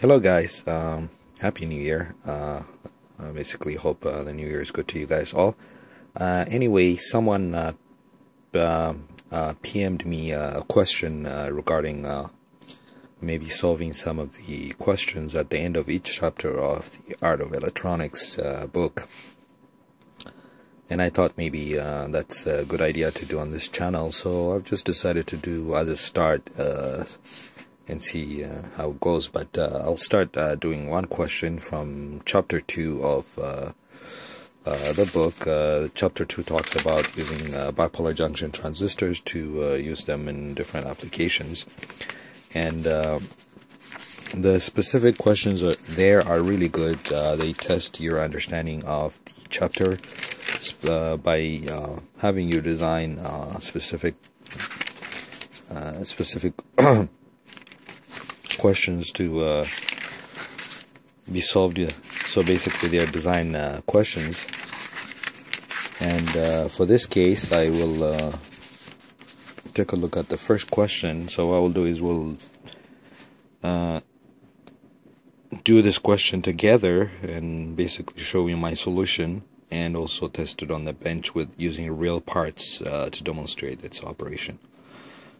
Hello, guys. Um, Happy New Year. Uh, I basically hope uh, the New Year is good to you guys all. Uh, anyway, someone uh, uh, uh, PM'd me a question regarding maybe solving some of the questions at the end of each chapter of the Art of Electronics book. And I thought maybe that's a good idea to do on this channel, so I've just decided to do as a start and see uh, how it goes. But uh, I'll start uh, doing one question from chapter two of uh, uh, the book. Uh, chapter two talks about using bipolar junction transistors to use them in different applications, and the specific questions are, there are really good. they test your understanding of the chapter by having you design specific specific questions to uh, be solved. So basically, they are design uh, questions. And uh, for this case, I will uh, take a look at the first question. So what I will do is we'll uh, do this question together and basically show you my solution and also test it on the bench with using real parts uh, to demonstrate its operation.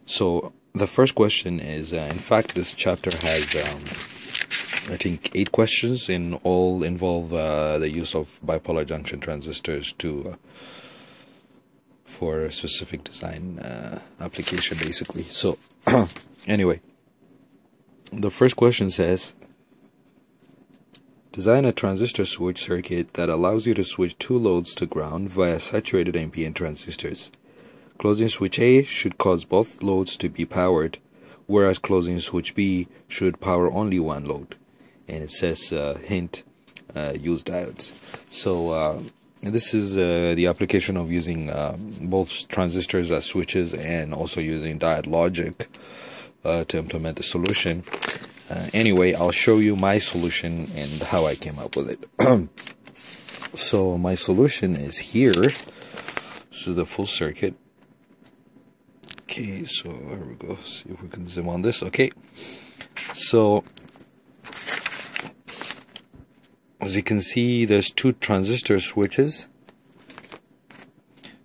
So the first question is, uh, in fact, this chapter has, um, I think, eight questions, and all involve uh, the use of bipolar junction transistors to uh, for a specific design uh, application, basically. So, anyway, the first question says. Design a transistor switch circuit that allows you to switch two loads to ground via saturated NPN transistors. Closing switch A should cause both loads to be powered, whereas closing switch B should power only one load. And it says, uh, hint, uh, use diodes. So uh, this is uh, the application of using um, both transistors as switches and also using diode logic uh, to implement the solution. Uh, anyway, I'll show you my solution and how I came up with it. so my solution is here. This is the full circuit Okay, so here we go. See if we can zoom on this. Okay, so as you can see, there's two transistor switches.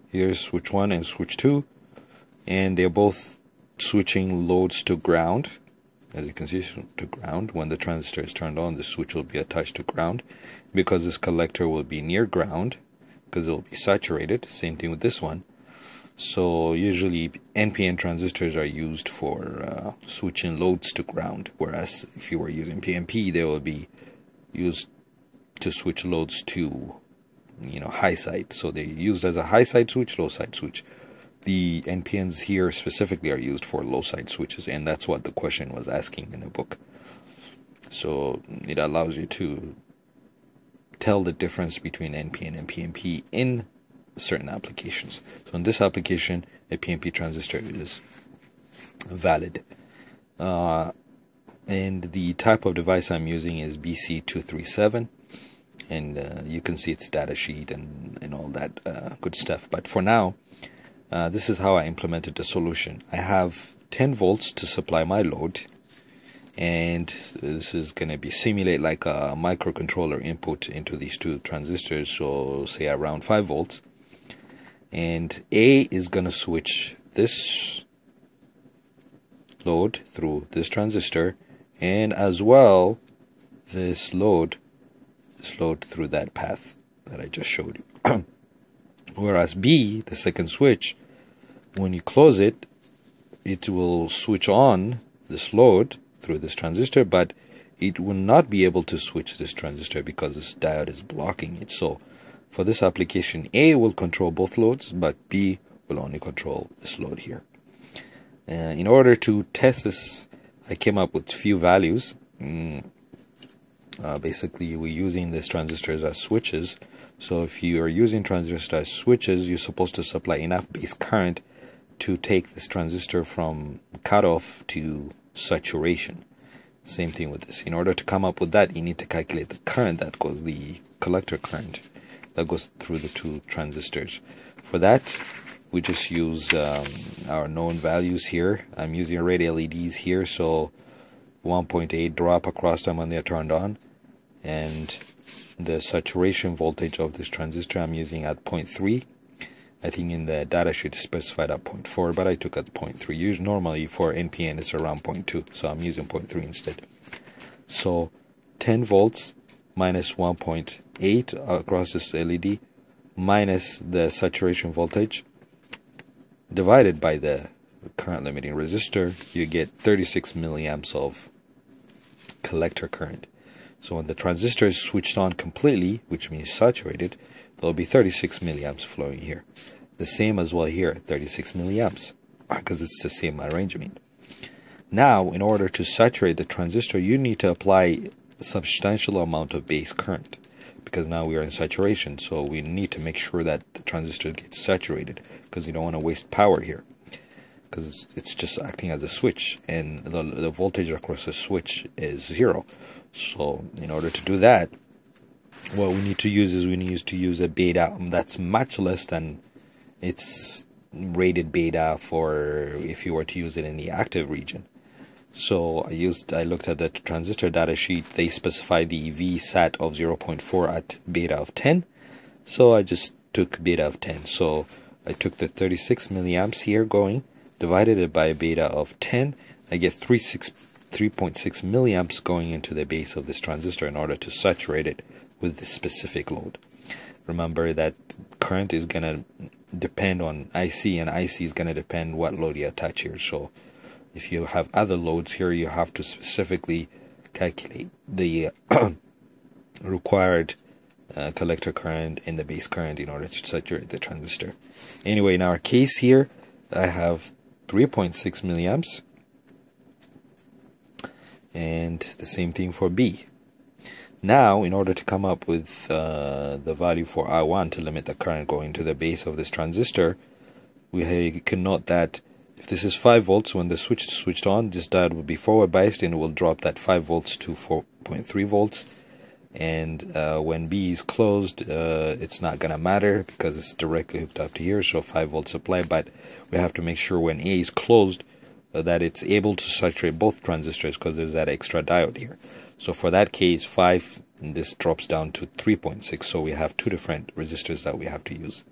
Here's switch 1 and switch 2, and they're both switching loads to ground. As you can see, to ground. When the transistor is turned on, the switch will be attached to ground because this collector will be near ground because it will be saturated. Same thing with this one so usually NPN transistors are used for uh, switching loads to ground, whereas if you were using PNP, they will be used to switch loads to you know high side. So they're used as a high side switch, low side switch. The NPNs here specifically are used for low side switches, and that's what the question was asking in the book. So it allows you to tell the difference between NPN and PNP in certain applications. So in this application, a PNP transistor is valid. Uh, and the type of device I'm using is BC237 and uh, you can see its data sheet and, and all that uh, good stuff. But for now, uh, this is how I implemented the solution. I have 10 volts to supply my load and this is going to be simulate like a microcontroller input into these two transistors so say around 5 volts and A is going to switch this load through this transistor. And as well this load this load through that path that I just showed you. Whereas B the second switch when you close it it will switch on this load through this transistor but it will not be able to switch this transistor because this diode is blocking it. So for this application, A will control both loads, but B will only control this load here. Uh, in order to test this, I came up with few values. Mm, uh, basically, we're using these transistors as switches. So if you are using transistors as switches, you're supposed to supply enough base current to take this transistor from cutoff to saturation. Same thing with this. In order to come up with that, you need to calculate the current that goes, the collector current that goes through the two transistors. For that, we just use um, our known values here. I'm using red LEDs here, so 1.8 drop across them when they're turned on and the saturation voltage of this transistor I'm using at 0.3 I think in the data sheet specified at 0.4 but I took at 0.3 usually normally for NPN it's around 0.2 so I'm using 0.3 instead so 10 volts minus 1.8 across this LED minus the saturation voltage divided by the current limiting resistor you get 36 milliamps of collector current. So when the transistor is switched on completely which means saturated there'll be 36 milliamps flowing here. The same as well here 36 milliamps uh, because it's the same arrangement. Now in order to saturate the transistor you need to apply substantial amount of base current because now we are in saturation so we need to make sure that the transistor gets saturated because you don't want to waste power here. Because it's just acting as a switch and the, the voltage across the switch is zero. So in order to do that what we need to use is we need to use a beta that's much less than its rated beta for if you were to use it in the active region so I used I looked at the transistor data sheet. They specify the VSAT of 0.4 at beta of 10 so I just took beta of 10 so I took the 36 milliamps here going divided it by beta of 10 I get 3.6 milliamps going into the base of this transistor in order to saturate it with the specific load. Remember that current is gonna depend on IC and IC is gonna depend what load you attach here. So if you have other loads here you have to specifically calculate the required uh, collector current and the base current in order to saturate the transistor. Anyway in our case here I have 3.6 milliamps and the same thing for B. Now in order to come up with uh, the value for I1 to limit the current going to the base of this transistor we can note that if this is 5 volts, when the switch is switched on, this diode will be forward biased and it will drop that 5 volts to 4.3 volts. And uh, when B is closed, uh, it's not going to matter because it's directly hooked up to here, so 5 volts supply. But we have to make sure when A is closed uh, that it's able to saturate both transistors because there's that extra diode here. So for that case, 5, this drops down to 3.6, so we have two different resistors that we have to use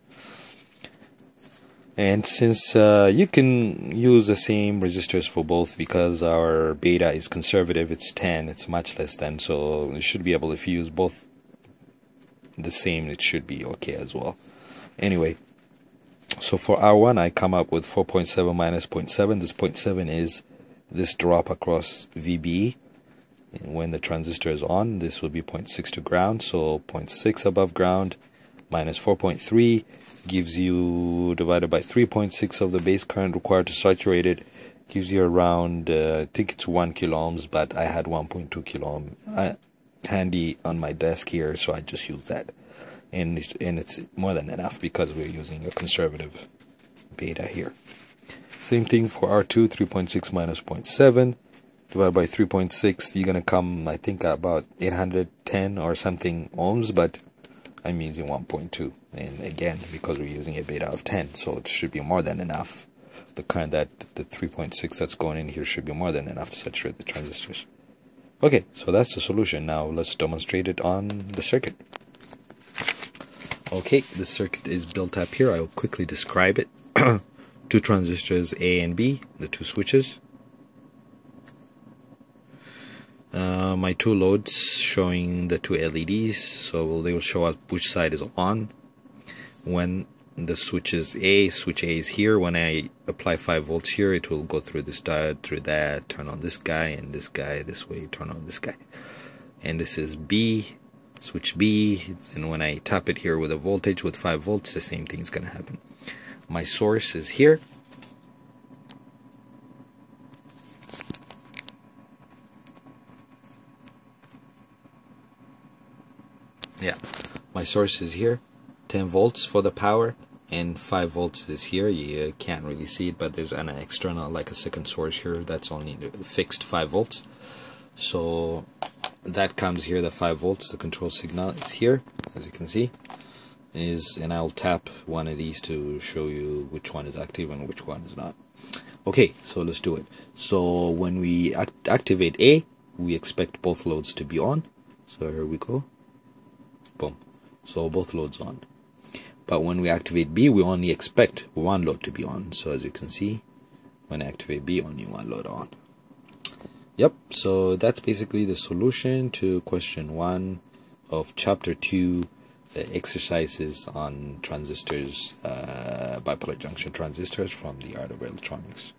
and since uh, you can use the same resistors for both because our beta is conservative it's 10 it's much less than so you should be able if you use both the same it should be okay as well. Anyway so for R1 I come up with 4.7 minus 0.7 this 0.7 is this drop across VB and when the transistor is on this will be 0.6 to ground so 0.6 above ground minus 4.3 gives you divided by 3.6 of the base current required to saturate it gives you around uh, I think it's 1 kilo ohms but I had 1.2 kilo ohm handy on my desk here so I just use that. And it's, and it's more than enough because we're using a conservative beta here. Same thing for R2 3.6 minus 0.7 divided by 3.6 you're gonna come I think about 810 or something ohms but I'm using 1.2 and again because we're using a beta of 10 so it should be more than enough. The current that the 3.6 that's going in here should be more than enough to saturate the transistors. Okay so that's the solution. Now let's demonstrate it on the circuit. Okay the circuit is built up here. I'll quickly describe it. Two transistors A and B the two switches uh, my two loads showing the two LEDs so they will show us which side is on. When the switch is A switch A is here. When I apply 5 volts here it will go through this diode through that turn on this guy and this guy this way turn on this guy. And this is B switch B. And when I tap it here with a voltage with 5 volts the same thing is gonna happen. My source is here yeah my source is here 10 volts for the power and 5 volts is here you uh, can't really see it but there's an external like a second source here that's only fixed 5 volts so that comes here the 5 volts the control signal is here as you can see is and I'll tap one of these to show you which one is active and which one is not Okay, so let's do it. So when we act activate A, we expect both loads to be on. So here we go. So both loads on. But when we activate B, we only expect one load to be on. So as you can see, when I activate B, only one load on. Yep, so that's basically the solution to question one of chapter two exercises on transistors, uh, bipolar junction transistors from the art of electronics.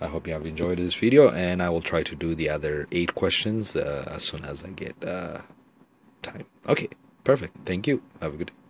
I hope you have enjoyed this video and I will try to do the other eight questions uh, as soon as I get uh, time. Okay, perfect. Thank you. Have a good day.